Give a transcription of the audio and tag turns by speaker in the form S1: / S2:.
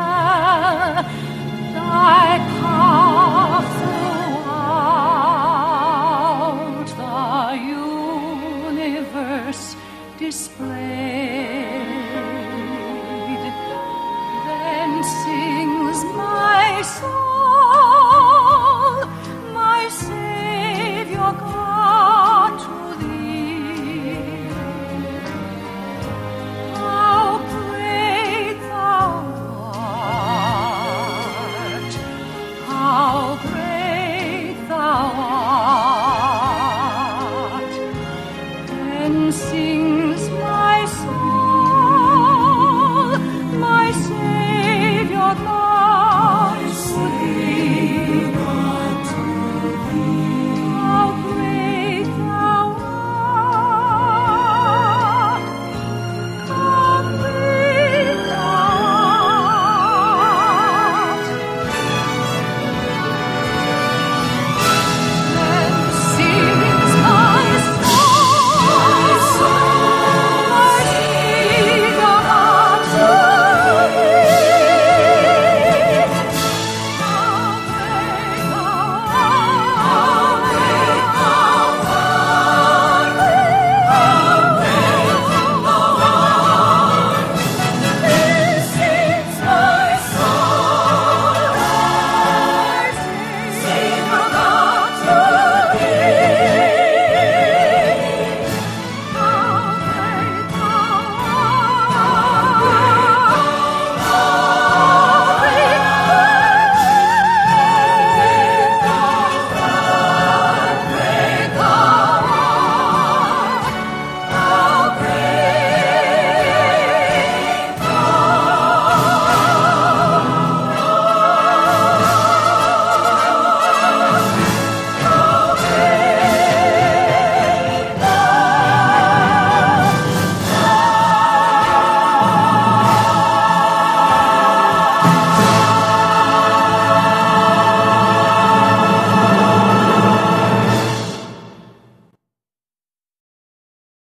S1: time. how great thou art. Sings my soul, my Savior God, thee.